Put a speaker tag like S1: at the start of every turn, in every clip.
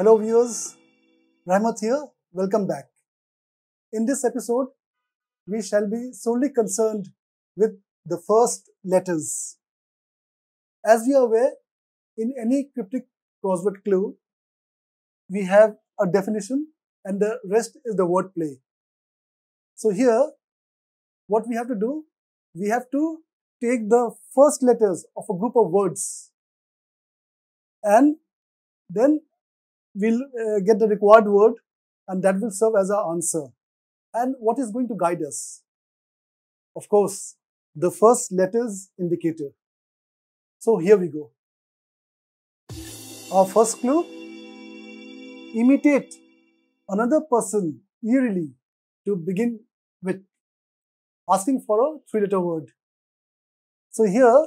S1: Hello viewers, Rahmat here, welcome back. In this episode, we shall be solely concerned with the first letters. As we are aware, in any cryptic crossword clue, we have a definition and the rest is the wordplay. So here, what we have to do, we have to take the first letters of a group of words and then we'll uh, get the required word and that will serve as our answer. And what is going to guide us? Of course, the first letters indicator. So here we go. Our first clue, imitate another person eerily to begin with, asking for a three-letter word. So here,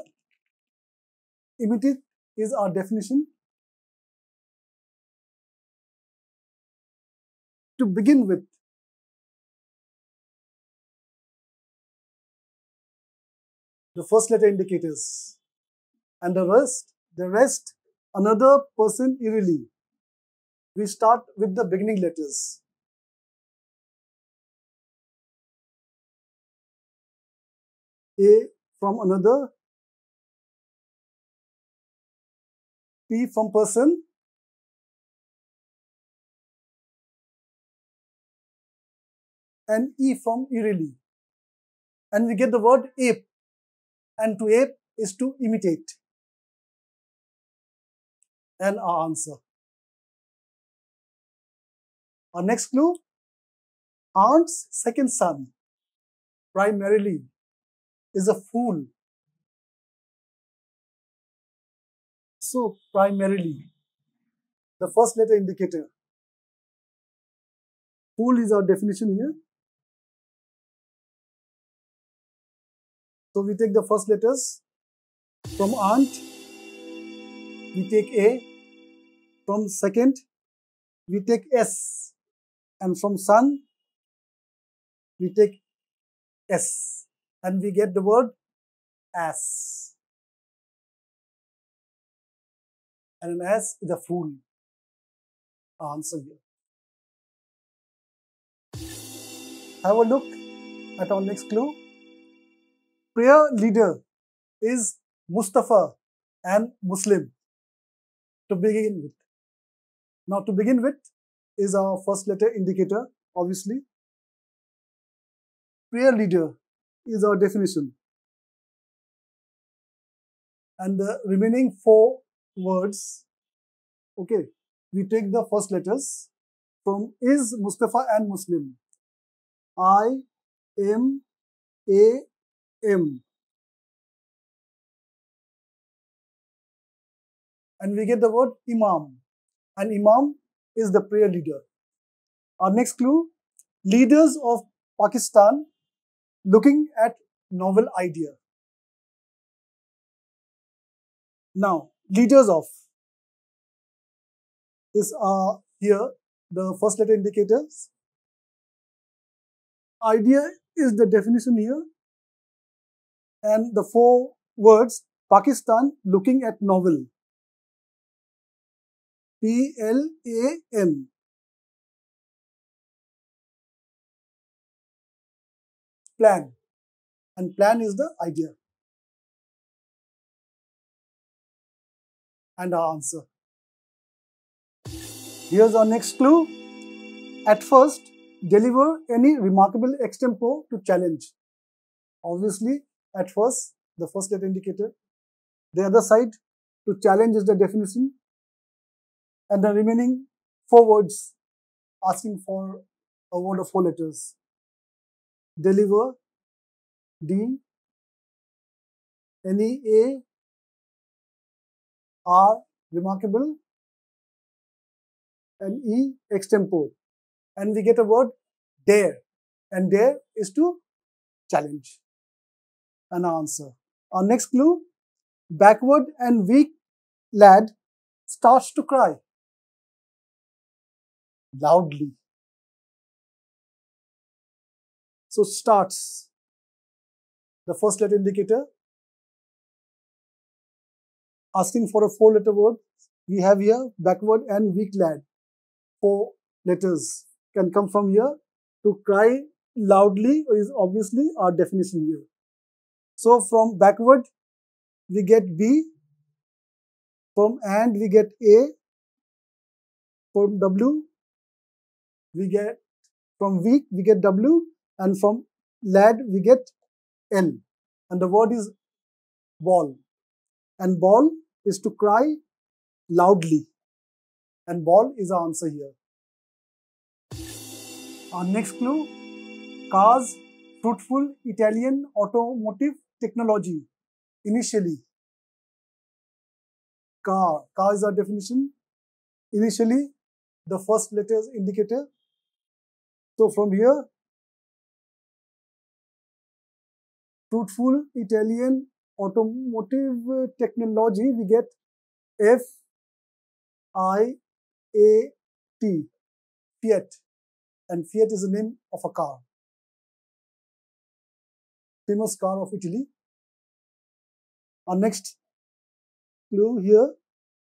S1: imitate is our definition. To begin with, the first letter indicators and the rest, the rest, another person eerily. We start with the beginning letters. A from another, P from person, and E from eerily. And we get the word ape. And to ape is to imitate. And our answer. Our next clue, aunt's second son, primarily, is a fool. So, primarily, the first letter indicator. Fool is our definition here. So we take the first letters from aunt, we take A, from second, we take S, and from son, we take S, and we get the word ass. And an ass is a fool. Answer here. Have a look at our next clue prayer leader is Mustafa and Muslim to begin with. Now, to begin with is our first letter indicator, obviously. Prayer leader is our definition. And the remaining four words, okay, we take the first letters from is Mustafa and Muslim. I, M, A, M. And we get the word Imam. And Imam is the prayer leader. Our next clue, leaders of Pakistan looking at novel idea. Now, leaders of is uh, here the first letter indicators. Idea is the definition here and the four words Pakistan looking at novel. P L A N. Plan. And plan is the idea. And our answer. Here's our next clue. At first, deliver any remarkable extempo to challenge. Obviously, at first, the first letter indicator. The other side, to challenge is the definition. And the remaining four words asking for a word of four letters. Deliver, D, N E A, R, remarkable, and E, extempore. And we get a word dare. And dare is to challenge an answer. Our next clue, backward and weak lad starts to cry loudly. So starts, the first letter indicator, asking for a four letter word. We have here backward and weak lad. four letters can come from here. To cry loudly is obviously our definition here. So from backward, we get B. From AND, we get A. From W, we get, from weak, we get W. And from lad, we get L. And the word is bawl. And bawl is to cry loudly. And bawl is our answer here. Our next clue, cars, fruitful Italian automotive technology. Initially, car, car is our definition. Initially, the first letter is indicator. So from here, fruitful Italian automotive technology, we get F I A T, Fiat. And Fiat is the name of a car. Famous car of Italy. Our next clue here,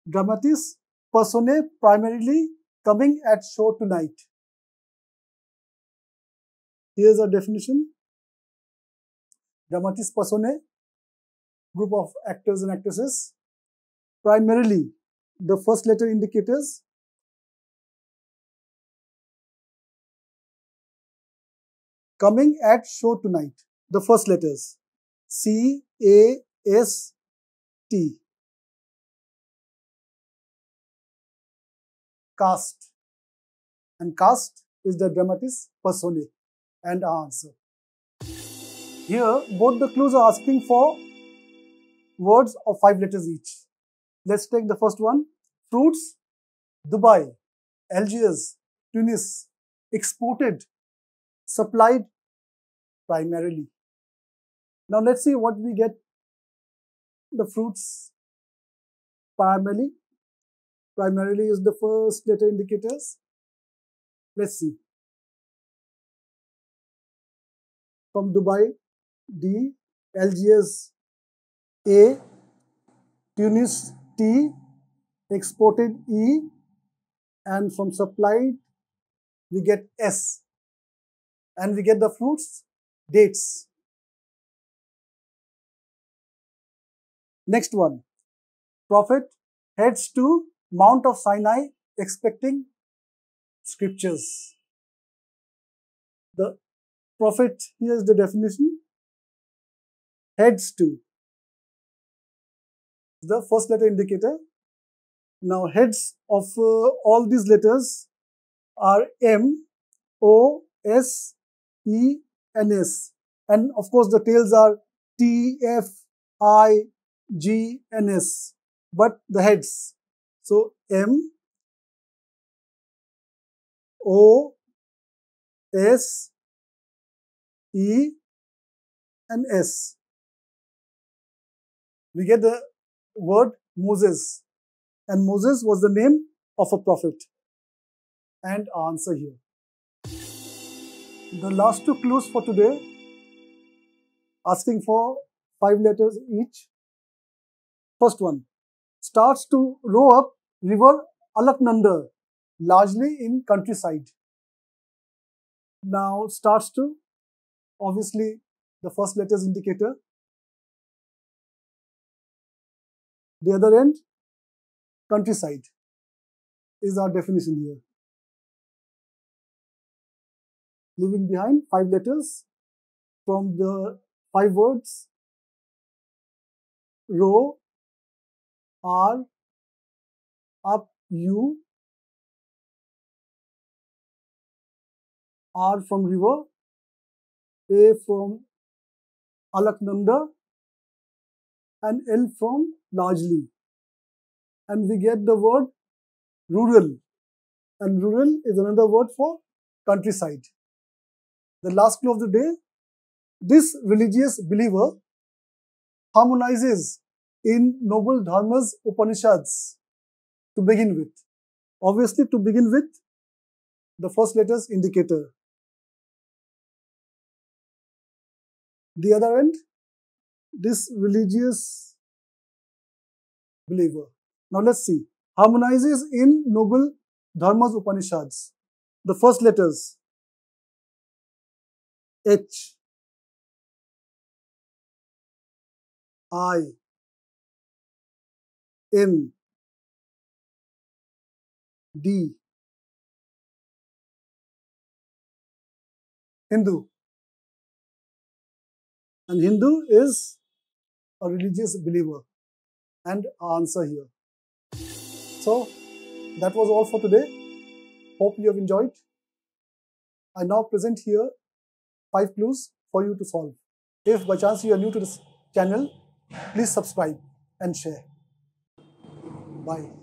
S1: dramatis personae primarily coming at show tonight. Here's a definition. Dramatis personae, group of actors and actresses. Primarily, the first letter indicators. Coming at show tonight. The first letters. C, A, S, T. Cast. And cast is the dramatis personae and answer. Here, both the clues are asking for words of five letters each. Let's take the first one. Fruits, Dubai, Algiers, Tunis, exported, supplied primarily. Now let's see what we get the fruits primarily. Primarily is the first letter indicators. Let's see. From Dubai, D, LGS, A, Tunis, T, exported E, and from supplied, we get S. And we get the fruits, dates. Next one. Prophet heads to Mount of Sinai expecting scriptures. The prophet, here's the definition, heads to. The first letter indicator. Now heads of uh, all these letters are M, O, S, E, and S. And of course the tails are T, F, I, G and S, but the heads. So M, O, S, E and S. We get the word Moses and Moses was the name of a prophet. And answer here. The last two clues for today asking for five letters each First one starts to row up river Alaknanda, largely in countryside. Now starts to, obviously the first letters indicator. The other end, countryside is our definition here. Leaving behind five letters from the five words, row, R up U R from river, A from Alaknanda and L from largely. And we get the word rural. And rural is another word for countryside. The last clue of the day, this religious believer harmonizes in Noble Dharma's Upanishads to begin with. Obviously, to begin with, the first letters indicator. The other end, this religious believer. Now let's see. Harmonizes in Noble Dharma's Upanishads. The first letters H, I, M, D, Hindu. And Hindu is a religious believer. And answer here. So, that was all for today. Hope you have enjoyed. I now present here five clues for you to solve. If by chance you are new to this channel, please subscribe and share. Bye.